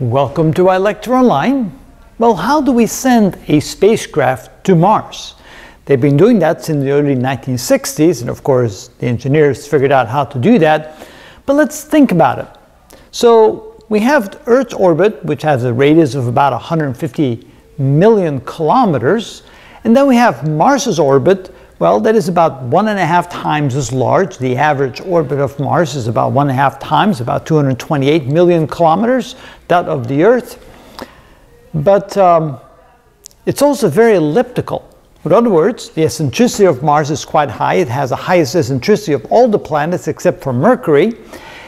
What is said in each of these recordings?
Welcome to iLecture Online. Well, how do we send a spacecraft to Mars? They've been doing that since the early 1960s, and of course, the engineers figured out how to do that. But let's think about it. So, we have Earth's orbit, which has a radius of about 150 million kilometers, and then we have Mars's orbit, well, that is about one and a half times as large. The average orbit of Mars is about one and a half times, about 228 million kilometers, that of the Earth. But um, it's also very elliptical. In other words, the eccentricity of Mars is quite high. It has the highest eccentricity of all the planets except for Mercury.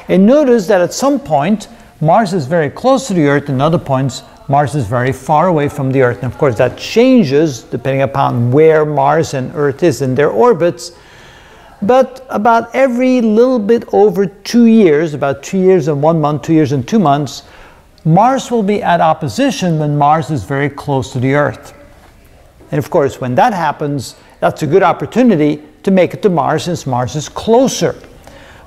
And notice that at some point, Mars is very close to the Earth, and other points, Mars is very far away from the Earth. And of course, that changes depending upon where Mars and Earth is in their orbits. But about every little bit over two years, about two years and one month, two years and two months, Mars will be at opposition when Mars is very close to the Earth. And of course, when that happens, that's a good opportunity to make it to Mars since Mars is closer.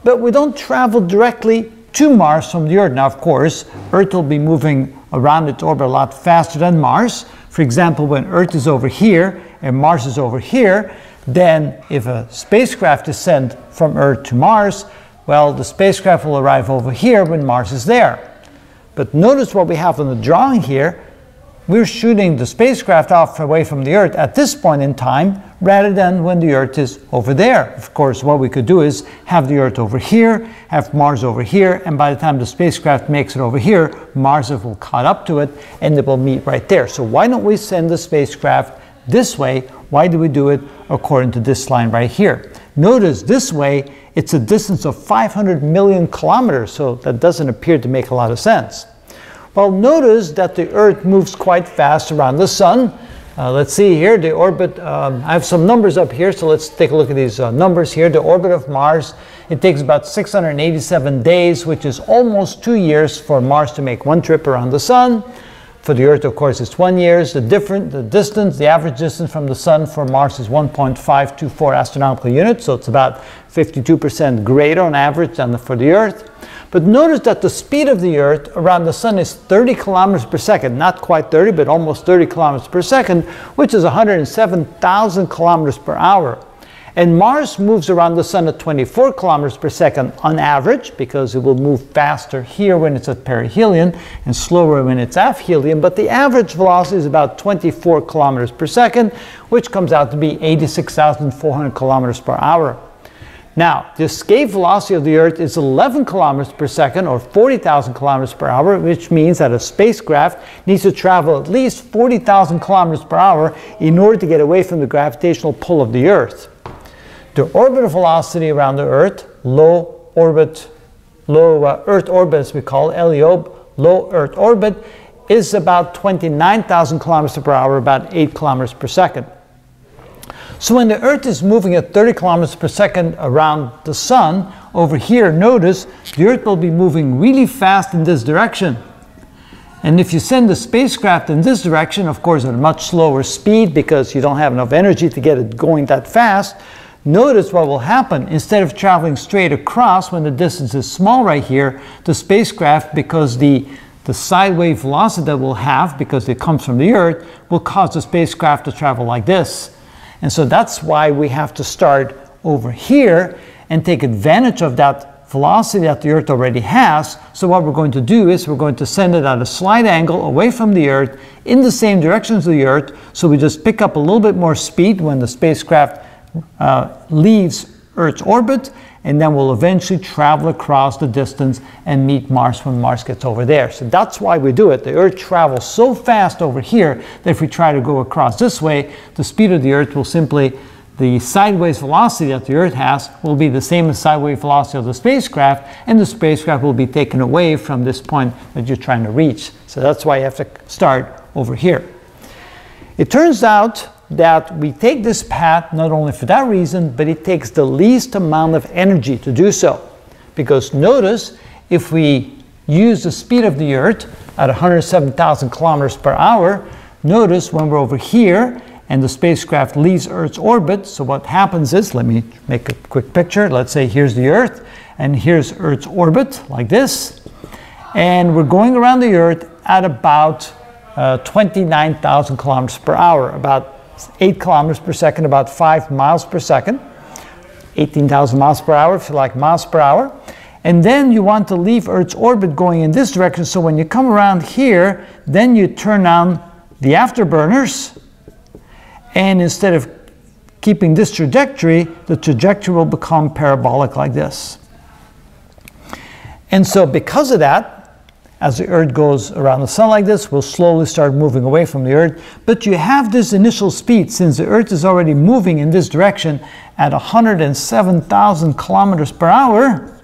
But we don't travel directly to Mars from the Earth. Now, of course, Earth will be moving around its orbit a lot faster than Mars. For example, when Earth is over here and Mars is over here, then if a spacecraft is sent from Earth to Mars, well, the spacecraft will arrive over here when Mars is there. But notice what we have on the drawing here we're shooting the spacecraft off away from the Earth at this point in time rather than when the Earth is over there. Of course, what we could do is have the Earth over here, have Mars over here, and by the time the spacecraft makes it over here, Mars will caught up to it and it will meet right there. So why don't we send the spacecraft this way? Why do we do it according to this line right here? Notice this way, it's a distance of 500 million kilometers, so that doesn't appear to make a lot of sense. Well, notice that the Earth moves quite fast around the Sun. Uh, let's see here, the orbit, um, I have some numbers up here, so let's take a look at these uh, numbers here. The orbit of Mars, it takes about 687 days, which is almost two years for Mars to make one trip around the Sun. For the Earth, of course, it's one year. The different, the distance, the average distance from the Sun for Mars is 1.524 astronomical units, so it's about 52% greater on average than the, for the Earth. But notice that the speed of the Earth around the Sun is 30 kilometers per second, not quite 30, but almost 30 kilometers per second, which is 107,000 kilometers per hour. And Mars moves around the Sun at 24 kilometers per second on average, because it will move faster here when it's at perihelion and slower when it's aphelion. But the average velocity is about 24 kilometers per second, which comes out to be 86,400 kilometers per hour. Now, the escape velocity of the Earth is 11 kilometers per second or 40,000 kilometers per hour, which means that a spacecraft needs to travel at least 40,000 kilometers per hour in order to get away from the gravitational pull of the Earth. The orbital velocity around the Earth, low orbit, low uh, Earth orbit as we call it, LEO, low Earth orbit, is about 29,000 kilometers per hour, about 8 kilometers per second. So when the Earth is moving at 30 kilometers per second around the Sun, over here, notice the Earth will be moving really fast in this direction. And if you send the spacecraft in this direction, of course at a much slower speed because you don't have enough energy to get it going that fast, notice what will happen. Instead of traveling straight across when the distance is small right here, the spacecraft, because the the sidewave velocity that we'll have, because it comes from the Earth, will cause the spacecraft to travel like this. And so that's why we have to start over here and take advantage of that velocity that the Earth already has. So what we're going to do is we're going to send it at a slight angle away from the Earth in the same direction as the Earth. So we just pick up a little bit more speed when the spacecraft uh, leaves Earth's orbit and then we'll eventually travel across the distance and meet Mars when Mars gets over there. So that's why we do it. The Earth travels so fast over here that if we try to go across this way, the speed of the Earth will simply, the sideways velocity that the Earth has will be the same as sideways velocity of the spacecraft, and the spacecraft will be taken away from this point that you're trying to reach. So that's why you have to start over here. It turns out that we take this path not only for that reason, but it takes the least amount of energy to do so. Because notice, if we use the speed of the Earth at 107,000 kilometers per hour, notice when we're over here and the spacecraft leaves Earth's orbit, so what happens is, let me make a quick picture. Let's say here's the Earth, and here's Earth's orbit, like this. And we're going around the Earth at about uh, 29,000 kilometers per hour, about 8 kilometers per second, about 5 miles per second, 18,000 miles per hour if you like miles per hour. And then you want to leave Earth's orbit going in this direction. So when you come around here, then you turn on the afterburners. And instead of keeping this trajectory, the trajectory will become parabolic like this. And so because of that, as the Earth goes around the Sun like this, we'll slowly start moving away from the Earth. But you have this initial speed, since the Earth is already moving in this direction at 107,000 kilometers per hour,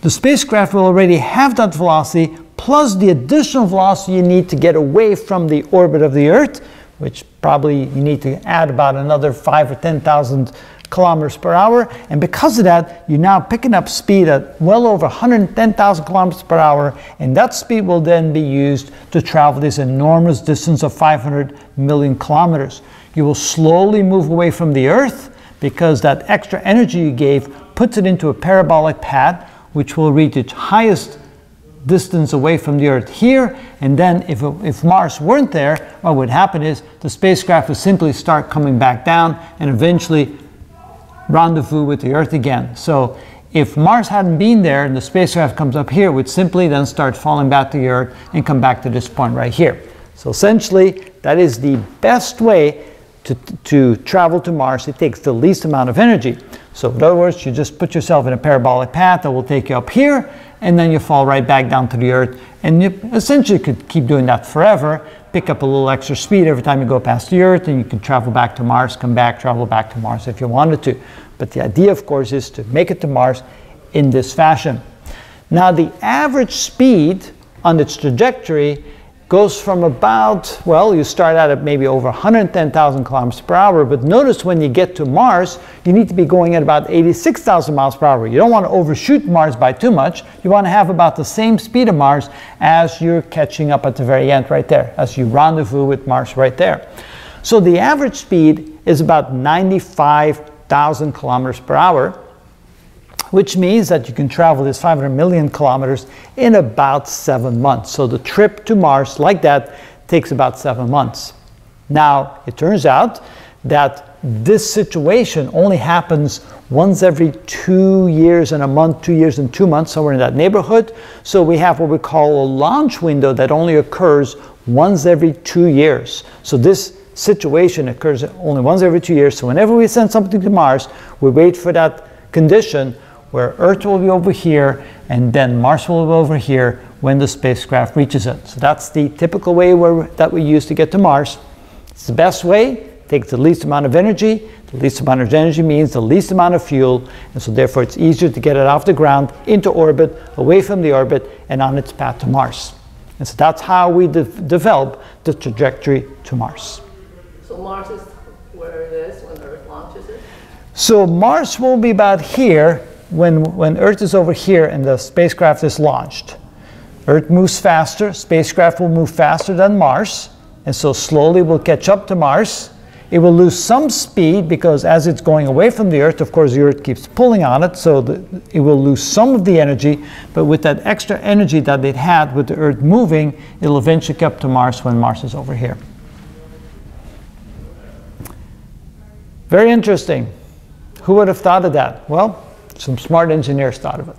the spacecraft will already have that velocity plus the additional velocity you need to get away from the orbit of the Earth, which probably you need to add about another five or 10,000 kilometers per hour. And because of that, you're now picking up speed at well over 110,000 kilometers per hour. And that speed will then be used to travel this enormous distance of 500 million kilometers. You will slowly move away from the Earth because that extra energy you gave puts it into a parabolic path, which will reach its highest distance away from the Earth here, and then if, if Mars weren't there, what would happen is the spacecraft would simply start coming back down and eventually rendezvous with the Earth again. So if Mars hadn't been there and the spacecraft comes up here, it would simply then start falling back to the Earth and come back to this point right here. So essentially, that is the best way to, to travel to Mars. It takes the least amount of energy. So in other words, you just put yourself in a parabolic path that will take you up here, and then you fall right back down to the Earth. And you essentially could keep doing that forever, pick up a little extra speed every time you go past the Earth, and you can travel back to Mars, come back, travel back to Mars if you wanted to. But the idea, of course, is to make it to Mars in this fashion. Now, the average speed on its trajectory goes from about, well, you start out at maybe over 110,000 kilometers per hour, but notice when you get to Mars, you need to be going at about 86,000 miles per hour. You don't want to overshoot Mars by too much. You want to have about the same speed of Mars as you're catching up at the very end right there, as you rendezvous with Mars right there. So the average speed is about 95,000 kilometers per hour which means that you can travel this 500 million kilometers in about seven months. So the trip to Mars, like that, takes about seven months. Now, it turns out that this situation only happens once every two years and a month, two years and two months, somewhere in that neighborhood. So we have what we call a launch window that only occurs once every two years. So this situation occurs only once every two years. So whenever we send something to Mars, we wait for that condition where Earth will be over here and then Mars will be over here when the spacecraft reaches it. So that's the typical way where, that we use to get to Mars. It's the best way, takes the least amount of energy. The least amount of energy means the least amount of fuel, and so therefore it's easier to get it off the ground, into orbit, away from the orbit, and on its path to Mars. And so that's how we de develop the trajectory to Mars. So Mars is where it is when Earth launches it? So Mars will be about here when, when Earth is over here and the spacecraft is launched, Earth moves faster, spacecraft will move faster than Mars, and so slowly will catch up to Mars. It will lose some speed because as it's going away from the Earth, of course, the Earth keeps pulling on it, so the, it will lose some of the energy, but with that extra energy that it had with the Earth moving, it'll eventually get up to Mars when Mars is over here. Very interesting. Who would have thought of that? Well, some smart engineers thought of it.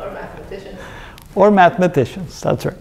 Or mathematicians. or mathematicians, that's right.